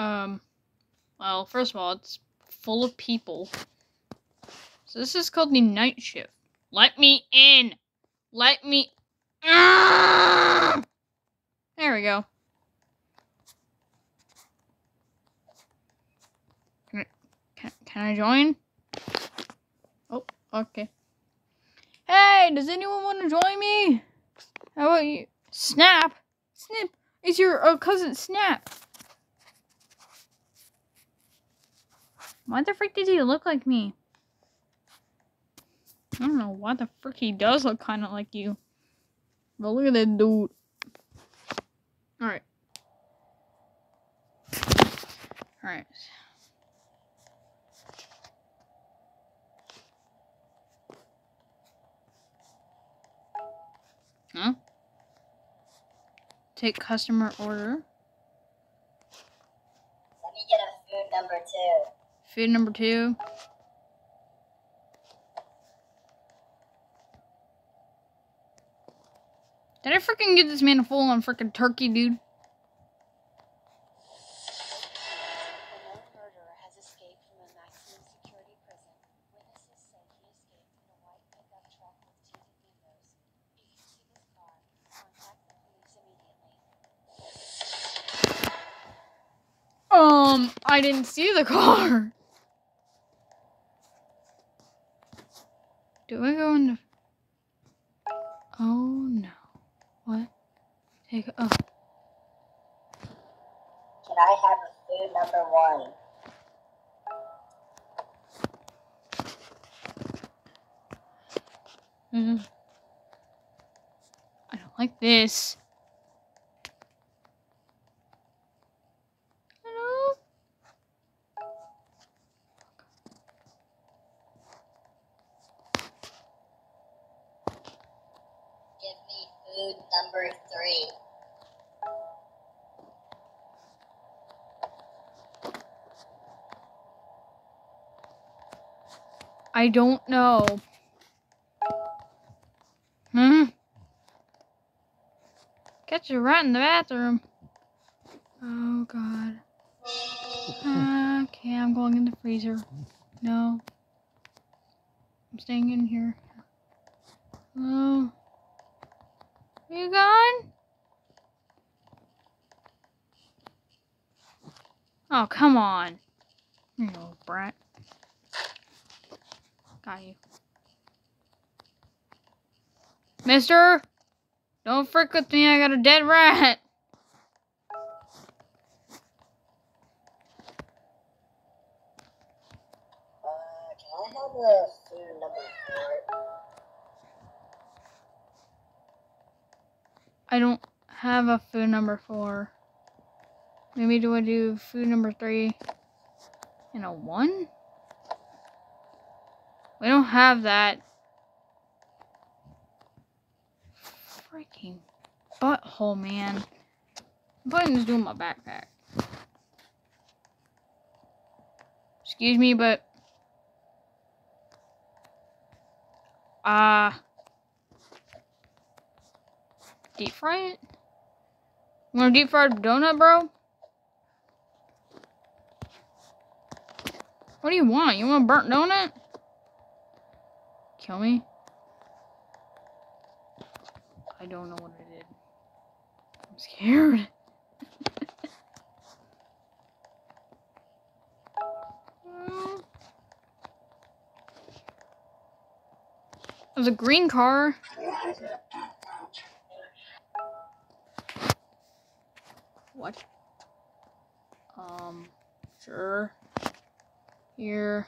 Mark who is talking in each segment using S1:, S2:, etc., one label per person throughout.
S1: Um, well, first of all, it's full of people. So this is called the night shift. Let me in! Let me. Ah! There we go. Can I, can, can I join? Oh, okay. Hey, does anyone want to join me? How about you? Snap? Snip? Is your uh, cousin Snap? Why the frick does he look like me? I don't know why the frick he does look kind of like you. But look at that dude. Alright. Alright. Huh? Take customer order.
S2: Let me get a food number two.
S1: Food number two. Did I freaking get this man a full on freaking turkey, dude? Um, I didn't see the from Do I go into? Oh no! What? Take oh.
S2: Can I have a food number one?
S1: Mm. I don't like this. Hello?
S2: Give me food number three.
S1: I don't know. Hmm. Catch a rat in the bathroom. Oh god. Okay, I'm going in the freezer. No. I'm staying in here. Hello? Are you gone? Oh, come on. You little brat. Got you. Mister! Don't frick with me, I got a dead rat!
S2: I
S1: don't have a food number four. Maybe do I do food number three and a one? We don't have that. Freaking butthole, man. This in my backpack. Excuse me, but. Ah. deep fry it? You want a deep fried donut, bro? What do you want? You want a burnt donut? Kill me? I don't know what I did. I'm scared. Mm. There's a green car. What? Um, sure. Here.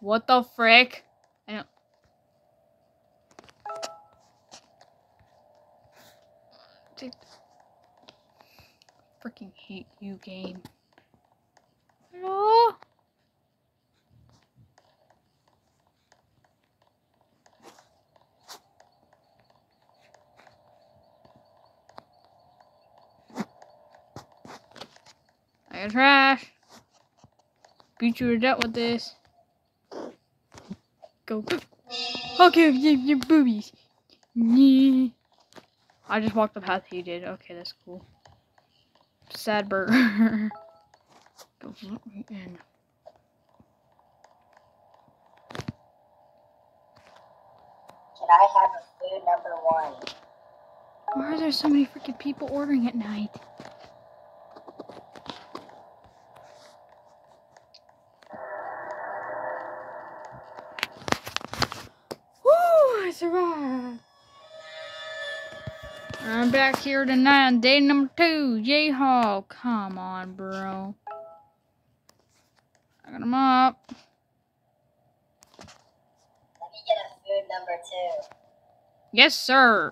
S1: What the frick? I don't. Freaking hate you, game. Hello? I got trash. Beat you to death with this. Go. Okay, your, your boobies. I just walked the path he did. Okay, that's cool. sad burger. Goes in.
S2: Can I have a food number one?
S1: Why are there so many freaking people ordering at night? Woo! I'm back here tonight on day number two. Yeehaw! Come on, bro. I got him up.
S2: Let me get a food number two.
S1: Yes, sir.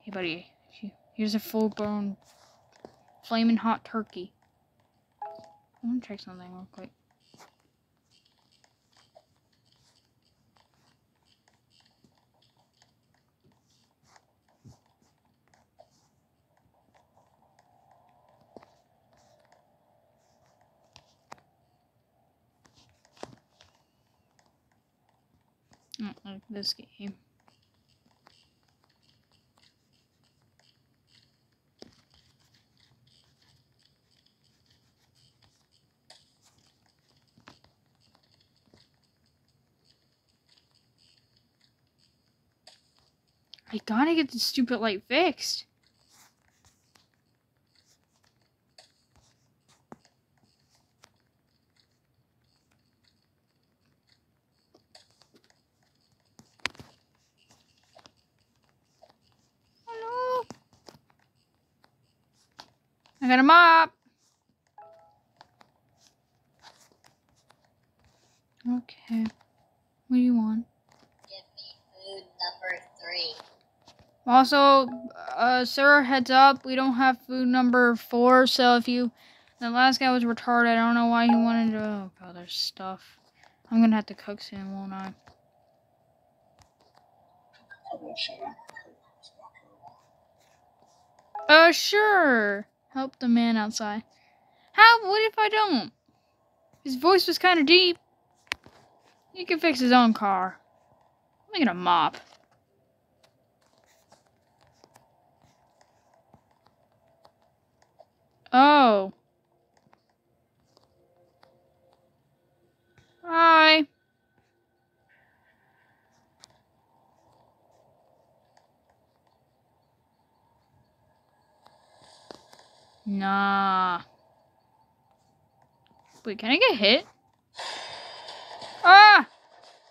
S1: Hey, buddy. Here's a full-blown flaming hot turkey. I want to check something real quick. Don't like this game. I gotta get this stupid light fixed. Hello. I got a mop. Okay. What do you want?
S2: Give me food number three.
S1: Also, uh, sir, heads up, we don't have food number four, so if you, the last guy was retarded, I don't know why he wanted to, oh god, there's stuff. I'm gonna have to cook soon, won't I? Uh, sure. Help the man outside. How, what if I don't? His voice was kind of deep. He can fix his own car. I'm gonna mop. Oh. Hi. Nah. Wait, can I get hit? Ah!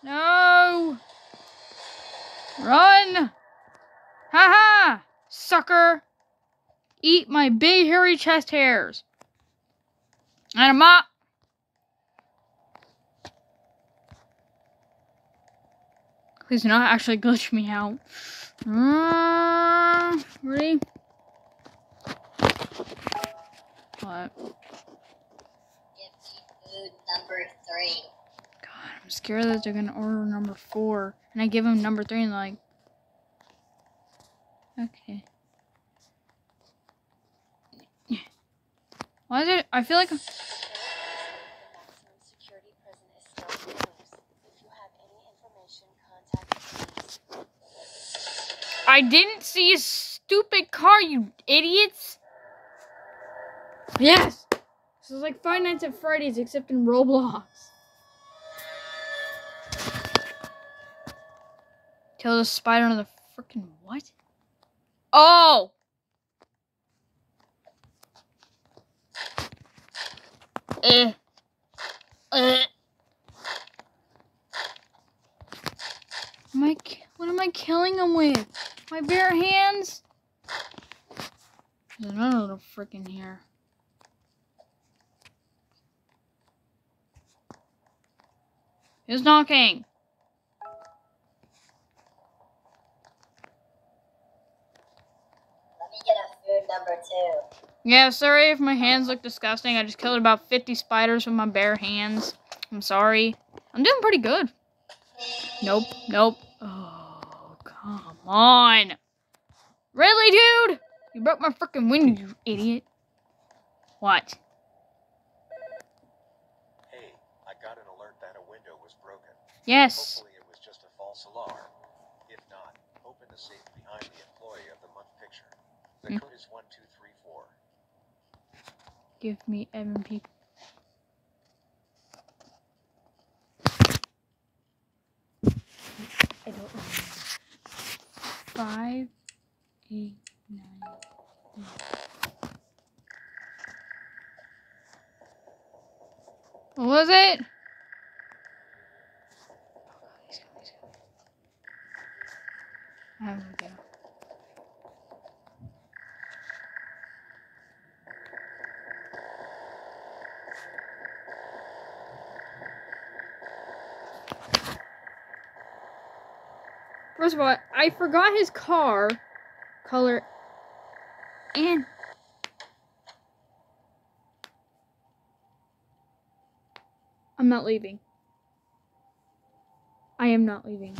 S1: No! Run! Ha ha! Sucker! Eat my big hairy chest hairs. And a mop. Please do not actually glitch me out. Uh, ready? What?
S2: Food number three.
S1: God, I'm scared that they're gonna order number four, and I give them number three, and like, okay. Why is it? I feel like. I didn't see a stupid car, you idiots. Yes, this is like Five Nights at Freddy's, except in Roblox. Kill the spider on the freaking what? Oh. Eh. Eh. Am I, what am I killing him with? My bare hands? There's another little freaking here. Who's knocking?
S2: Let me get a food number two.
S1: Yeah, sorry if my hands look disgusting. I just killed about 50 spiders with my bare hands. I'm sorry. I'm doing pretty good. Nope, nope. Oh, come on. Really, dude? You broke my freaking window, you idiot. What?
S3: Hey, I got an alert that a window was broken.
S1: Yes.
S3: Hopefully it was just a false alarm. If not, open the safe behind the employee of the month picture. The
S1: Hmm.
S3: code is 1234.
S1: give me people. I don't remember. Five, eight, nine. What was it? He's coming, he's coming. Have no idea. First of all, I forgot his car color and I'm not leaving. I am not leaving.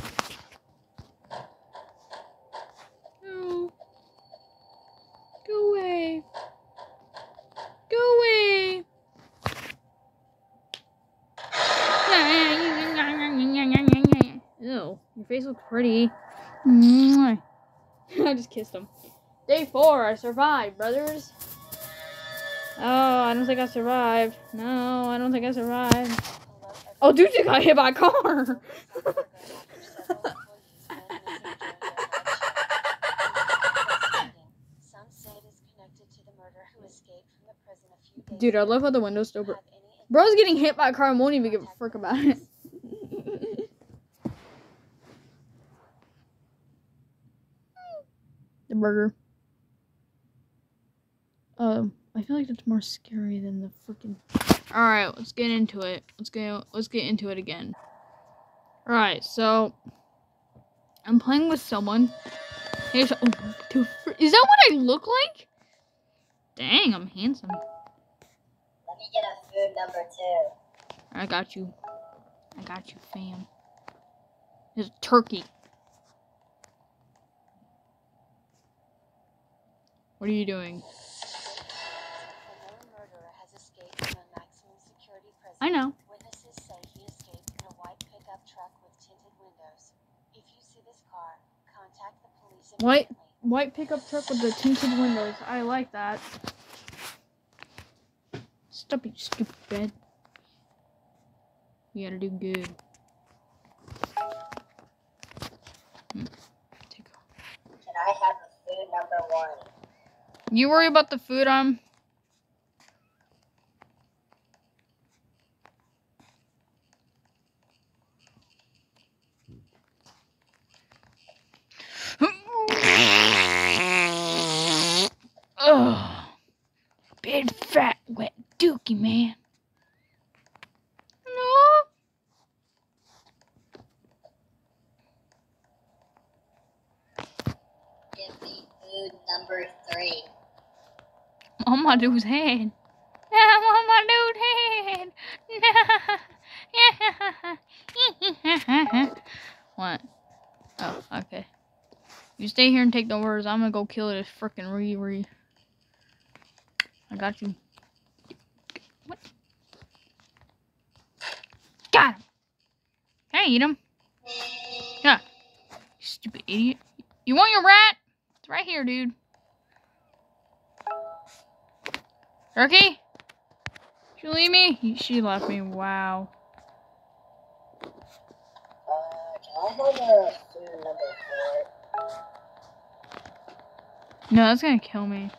S1: No. Go away. Go away. Ew, your face looks pretty. I just kissed him. Day four, I survived, brothers. Oh, I don't think I survived. No, I don't think I survived. Oh, dude, you got hit by a car.
S4: Some say it is connected to the murderer who escaped from the prison a few days
S1: Dude, I love how the window's still.
S4: Have
S1: Bro-
S4: any
S1: Bro's getting hit by a car and won't even give a frick about it. The burger. Um, I feel like that's more scary than the freaking. All right, let's get into it. Let's get let's get into it again. All right, so I'm playing with someone. So- oh, dude, is that what I look like? Dang, I'm handsome.
S2: Let me get a food number two.
S1: I got you. I got you, fam. There's a turkey. What are you doing? I know.
S4: Witnesses say he escaped in a white pickup truck with tinted windows. If you see this car, contact the police
S1: White-. White pickup truck with the tinted windows. I like that. Stop, you stupid. You gotta do good. Hmm.
S2: Can I have a food number one?
S1: You worry about the food I'm. Ugh. Big fat wet dookie man.
S2: Number three.
S1: On my dude's head. I'm on my dude's head. what? Oh, okay. You stay here and take the words. I'm gonna go kill this frickin' Riri. I got you. What? Got him. Can I eat him? Yeah. You stupid idiot. You want your rat? It's right here, dude. Did you leave me? She left me. Wow.
S2: Uh, can I number four?
S1: No, that's gonna kill me.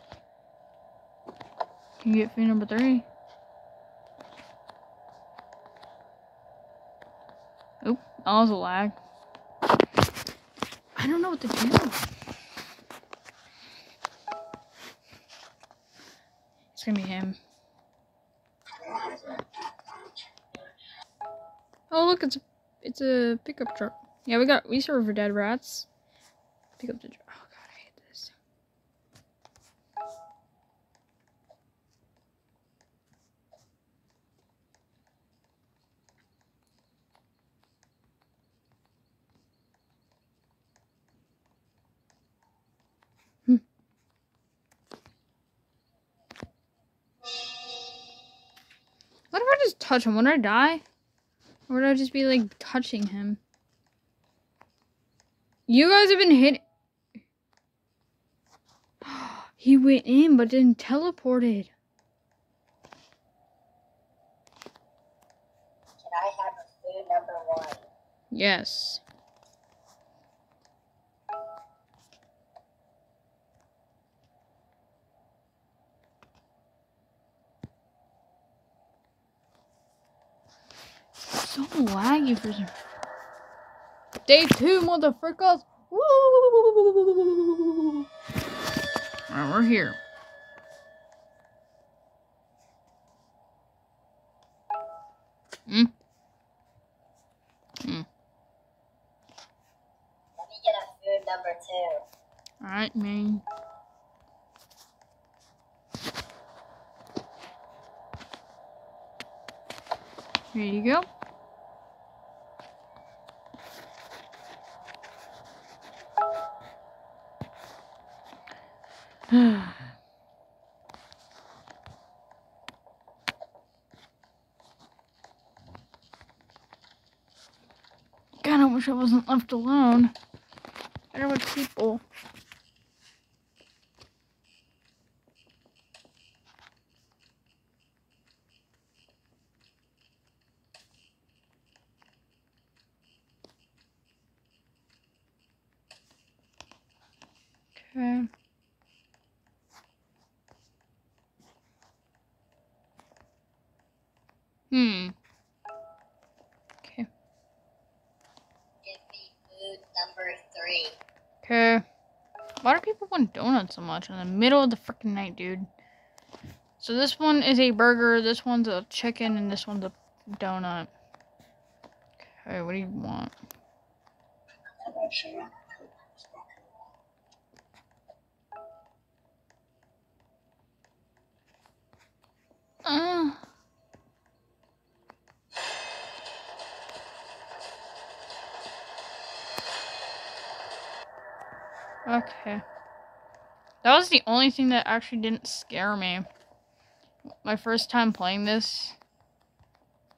S1: Can you get food number three? Oop, that was a lag. I don't know what to do. Gonna be him. Oh look, it's a it's a pickup truck. Yeah, we got we serve for dead rats. Pick up the truck. touch him? Would I die? Or would I just be, like, touching him? You guys have been hit- He went in, but then teleported. Can I have a number one? Yes. Laggy for some. Day two, motherfuckers! Woo! Alright, we're here. Hmm? Hmm.
S2: Let me get a food number two.
S1: Alright, man. Here you go. God, I wish I wasn't left alone. Better with people. Okay. Hmm. Okay.
S2: Give me food number three.
S1: Okay. Why do people donuts so much in the middle of the freaking night, dude? So this one is a burger, this one's a chicken, and this one's a donut. Okay, what do you want? Uh. Okay. That was the only thing that actually didn't scare me. My first time playing this.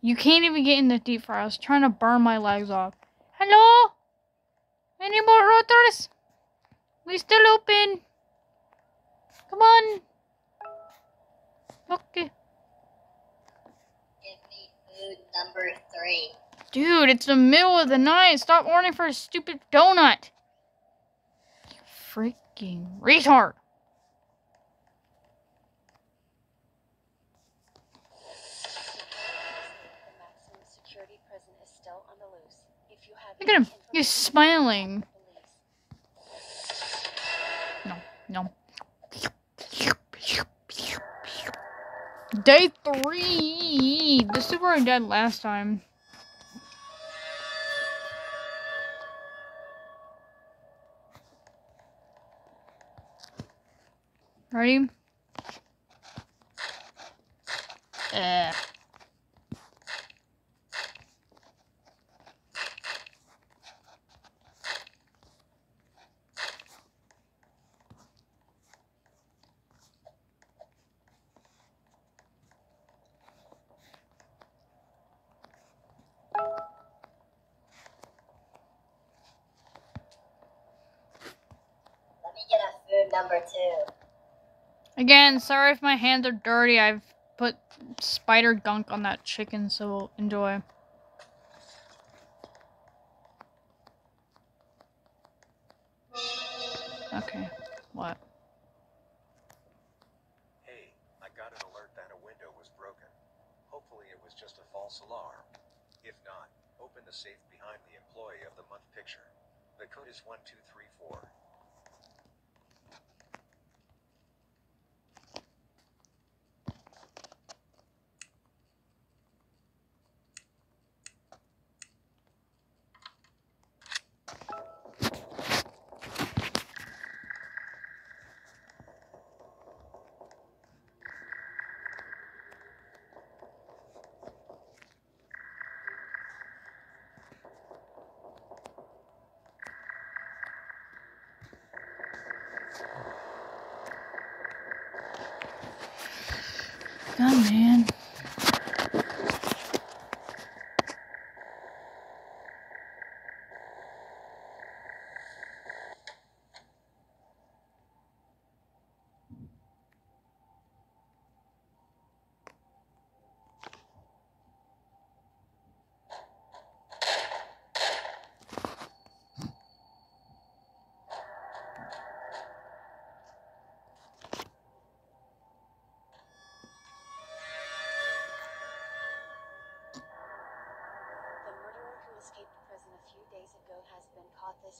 S1: You can't even get in the deep fryer. I was trying to burn my legs off. Hello? Any more rotors? We still open. Come on. Okay.
S2: Give me food number three.
S1: Dude, it's the middle of the night. Stop ordering for a stupid donut. You freaking retard.
S4: Still on the loose. If you have
S1: Look at him. He's smiling.
S4: police.
S1: No. Day three. This is where I died last time. Ready? Uh.
S2: Let me get a food number two.
S1: Again, sorry if my hands are dirty. I've put spider gunk on that chicken, so enjoy. Okay, what?
S3: Hey, I got an alert that a window was broken. Hopefully it was just a false alarm. If not, open the safe behind the employee of the month picture. The code is 1234.
S1: God, man.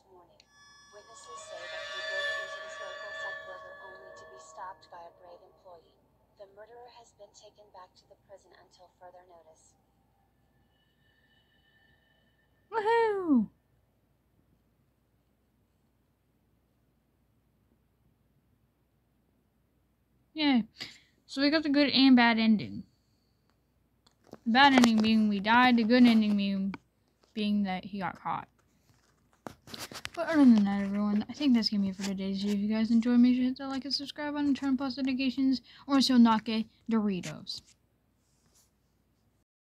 S4: Witnesses say that he broke into this local sex burger only to be stopped by a brave employee. The murderer has been taken back to the prison until further notice.
S1: Woohoo! Yay. So we got the good and bad ending. The bad ending being we died, the good ending being, being that he got caught. But other than that, everyone, I think that's gonna be it for today's video. If you guys enjoyed, make sure to hit that like and subscribe button, turn on post notifications, or so not get Doritos.